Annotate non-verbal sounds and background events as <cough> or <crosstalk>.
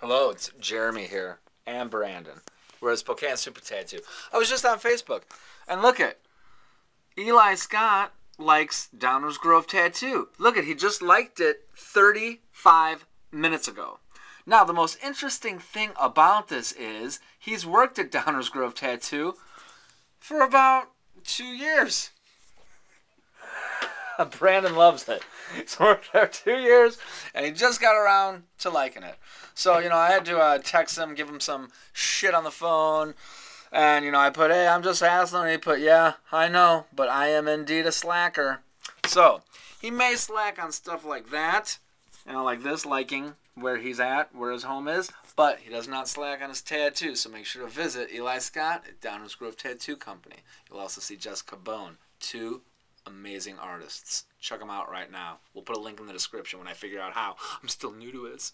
Hello, it's Jeremy here and Brandon. We're at Spokane Super Tattoo. I was just on Facebook, and look at Eli Scott likes Downers Grove Tattoo. Look at he just liked it 35 minutes ago. Now the most interesting thing about this is he's worked at Downers Grove Tattoo for about two years. <laughs> Brandon loves it. He's worked there two years, and he just got around to liking it. So you know, I had to uh, text him, give him some shit on the phone, and you know, I put, "Hey, I'm just asking," and he put, "Yeah, I know, but I am indeed a slacker." So he may slack on stuff like that, you know, like this, liking where he's at, where his home is, but he does not slack on his tattoo. So make sure to visit Eli Scott at Downers Grove Tattoo Company. You'll also see Jessica Bone, two amazing artists. Check them out right now. We'll put a link in the description when I figure out how. I'm still new to it.